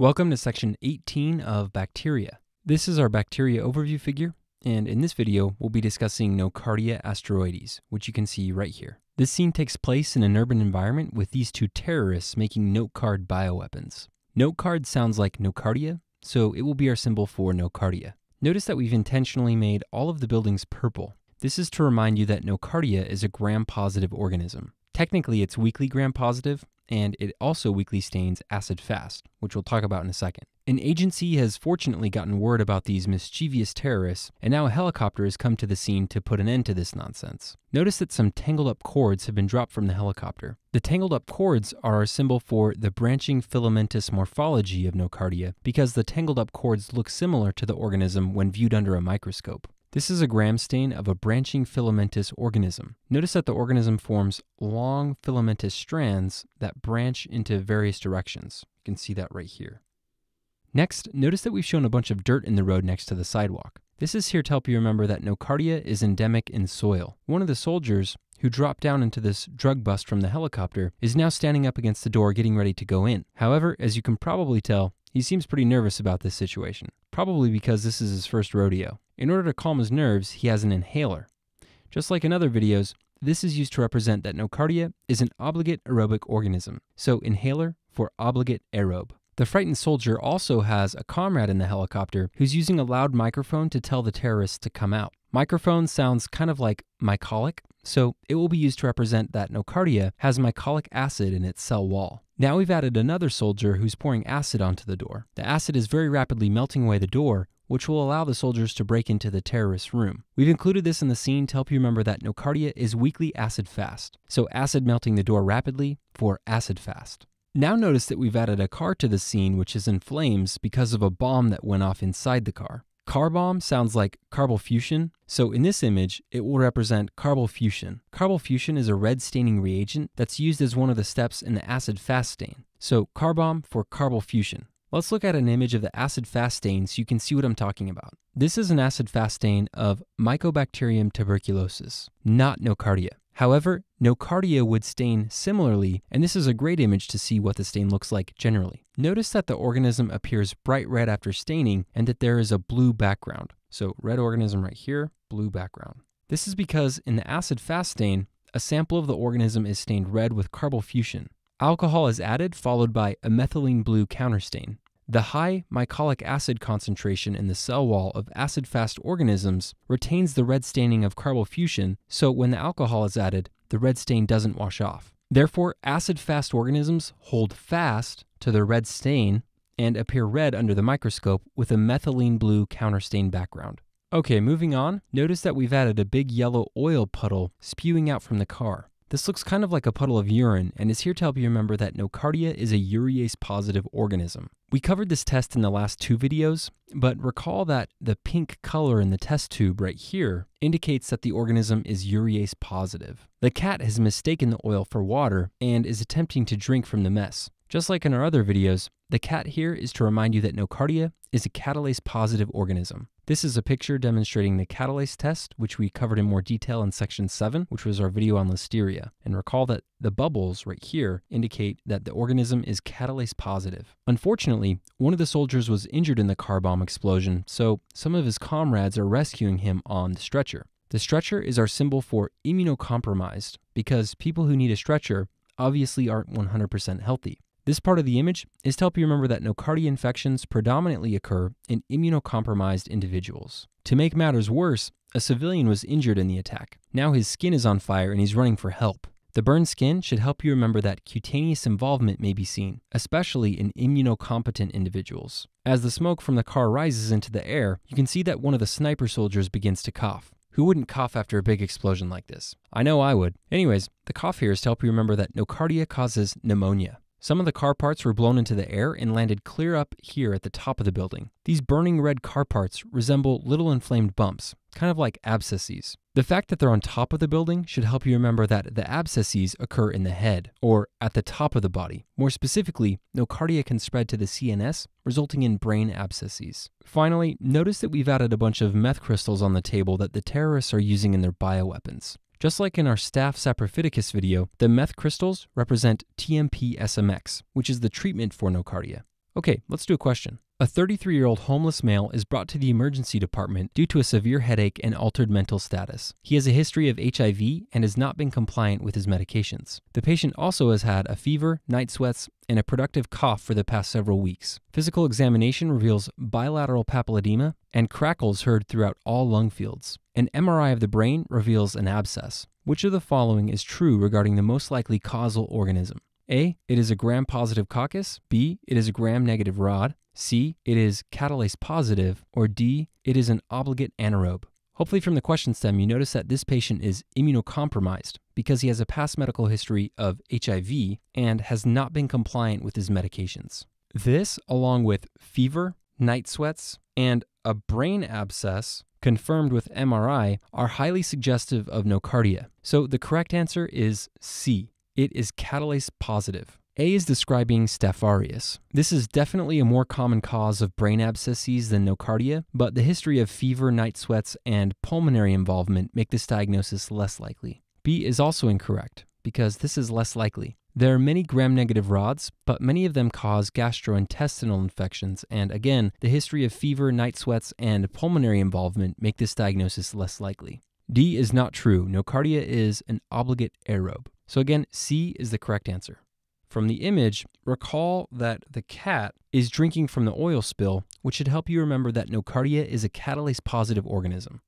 Welcome to section 18 of bacteria. This is our bacteria overview figure, and in this video, we'll be discussing Nocardia asteroides, which you can see right here. This scene takes place in an urban environment with these two terrorists making note card bioweapons. Note card sounds like Nocardia, so it will be our symbol for Nocardia. Notice that we've intentionally made all of the buildings purple. This is to remind you that Nocardia is a gram-positive organism. Technically, it's weakly gram-positive, and it also weakly stains acid fast, which we'll talk about in a second. An agency has fortunately gotten word about these mischievous terrorists, and now a helicopter has come to the scene to put an end to this nonsense. Notice that some tangled up cords have been dropped from the helicopter. The tangled up cords are a symbol for the branching filamentous morphology of Nocardia because the tangled up cords look similar to the organism when viewed under a microscope. This is a gram stain of a branching filamentous organism. Notice that the organism forms long filamentous strands that branch into various directions. You can see that right here. Next, notice that we've shown a bunch of dirt in the road next to the sidewalk. This is here to help you remember that Nocardia is endemic in soil. One of the soldiers who dropped down into this drug bust from the helicopter is now standing up against the door getting ready to go in. However, as you can probably tell, he seems pretty nervous about this situation, probably because this is his first rodeo. In order to calm his nerves, he has an inhaler. Just like in other videos, this is used to represent that Nocardia is an obligate aerobic organism, so inhaler for obligate aerobe. The frightened soldier also has a comrade in the helicopter who's using a loud microphone to tell the terrorists to come out. Microphone sounds kind of like mycolic, so it will be used to represent that Nocardia has mycolic acid in its cell wall. Now we've added another soldier who's pouring acid onto the door. The acid is very rapidly melting away the door, which will allow the soldiers to break into the terrorist room. We've included this in the scene to help you remember that Nocardia is weakly acid fast, so acid melting the door rapidly for acid fast. Now notice that we've added a car to the scene which is in flames because of a bomb that went off inside the car. Car bomb sounds like carbol fuchsin, so in this image, it will represent carbol fuchsin. Carbofuscin is a red staining reagent that's used as one of the steps in the acid fast stain. So car bomb for carbol fuchsin. Let's look at an image of the acid fast stain so you can see what I'm talking about. This is an acid fast stain of Mycobacterium tuberculosis, not nocardia. However, nocardia would stain similarly, and this is a great image to see what the stain looks like generally. Notice that the organism appears bright red after staining and that there is a blue background. So red organism right here, blue background. This is because in the acid fast stain, a sample of the organism is stained red with carbol fuchsin. Alcohol is added followed by a methylene blue counterstain. The high mycolic acid concentration in the cell wall of acid-fast organisms retains the red staining of carbol fuchsin, so when the alcohol is added, the red stain doesn't wash off. Therefore, acid-fast organisms hold fast to their red stain and appear red under the microscope with a methylene blue counterstain background. Okay, moving on, notice that we've added a big yellow oil puddle spewing out from the car. This looks kind of like a puddle of urine and is here to help you remember that Nocardia is a urease positive organism. We covered this test in the last two videos, but recall that the pink color in the test tube right here indicates that the organism is urease positive. The cat has mistaken the oil for water and is attempting to drink from the mess. Just like in our other videos, the cat here is to remind you that Nocardia is a catalase positive organism. This is a picture demonstrating the catalase test, which we covered in more detail in section 7, which was our video on listeria. And recall that the bubbles right here indicate that the organism is catalase positive. Unfortunately, one of the soldiers was injured in the car bomb explosion, so some of his comrades are rescuing him on the stretcher. The stretcher is our symbol for immunocompromised because people who need a stretcher obviously aren't 100% healthy. This part of the image is to help you remember that nocardia infections predominantly occur in immunocompromised individuals. To make matters worse, a civilian was injured in the attack. Now his skin is on fire and he's running for help. The burned skin should help you remember that cutaneous involvement may be seen, especially in immunocompetent individuals. As the smoke from the car rises into the air, you can see that one of the sniper soldiers begins to cough. Who wouldn't cough after a big explosion like this? I know I would. Anyways, the cough here is to help you remember that nocardia causes pneumonia. Some of the car parts were blown into the air and landed clear up here at the top of the building. These burning red car parts resemble little inflamed bumps, kind of like abscesses. The fact that they're on top of the building should help you remember that the abscesses occur in the head, or at the top of the body. More specifically, nocardia can spread to the CNS, resulting in brain abscesses. Finally, notice that we've added a bunch of meth crystals on the table that the terrorists are using in their bioweapons. Just like in our staph saprophyticus video, the meth crystals represent TMP-SMX, which is the treatment for nocardia. Okay, let's do a question. A 33 year old homeless male is brought to the emergency department due to a severe headache and altered mental status. He has a history of HIV and has not been compliant with his medications. The patient also has had a fever, night sweats, and a productive cough for the past several weeks. Physical examination reveals bilateral papilledema and crackles heard throughout all lung fields. An MRI of the brain reveals an abscess. Which of the following is true regarding the most likely causal organism? A. It is a gram positive coccus. B. It is a gram negative rod. C. It is catalase positive. Or D. It is an obligate anaerobe. Hopefully, from the question stem, you notice that this patient is immunocompromised because he has a past medical history of HIV and has not been compliant with his medications. This, along with fever, night sweats, and a brain abscess confirmed with MRI, are highly suggestive of nocardia. So the correct answer is C. It is catalase positive. A is describing Staph aureus. This is definitely a more common cause of brain abscesses than nocardia, but the history of fever, night sweats, and pulmonary involvement make this diagnosis less likely. B is also incorrect because this is less likely. There are many gram negative rods, but many of them cause gastrointestinal infections, and again, the history of fever, night sweats, and pulmonary involvement make this diagnosis less likely. D is not true. Nocardia is an obligate aerobe. So again, C is the correct answer. From the image, recall that the cat is drinking from the oil spill, which should help you remember that nocardia is a catalase positive organism.